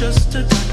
blinded by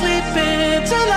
the lights.